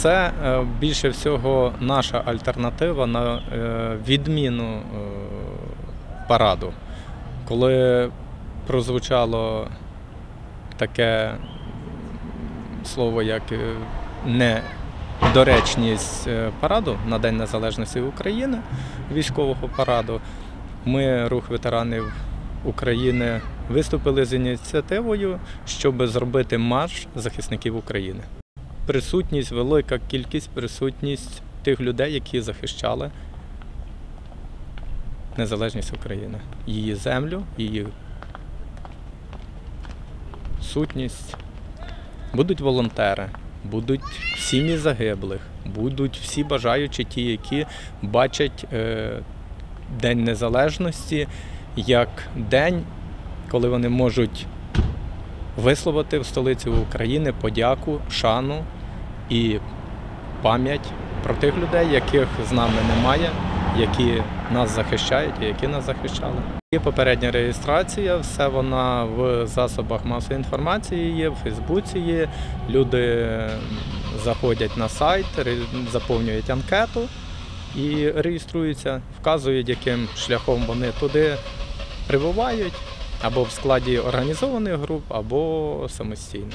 Це е, більше всього наша альтернатива на е, відміну е, параду. Коли прозвучало таке слово, як недоречність параду на День Незалежності України, військового параду, ми, рух ветеранів України, виступили з ініціативою, щоб зробити марш захисників України. Присутність, велика кількість, присутність тих людей, які захищали незалежність України, її землю, її сутність. Будуть волонтери, будуть сім'ї загиблих, будуть всі бажаючі, ті, які бачать е, День Незалежності як день, коли вони можуть висловити в столиці України подяку, шану і пам'ять про тих людей, яких з нами немає, які нас захищають і які нас захищали. Є попередня реєстрація, все вона в засобах масової інформації є, в Фейсбуці є. Люди заходять на сайт, заповнюють анкету і реєструються, вказують, яким шляхом вони туди прибувають, або в складі організованих груп, або самостійно.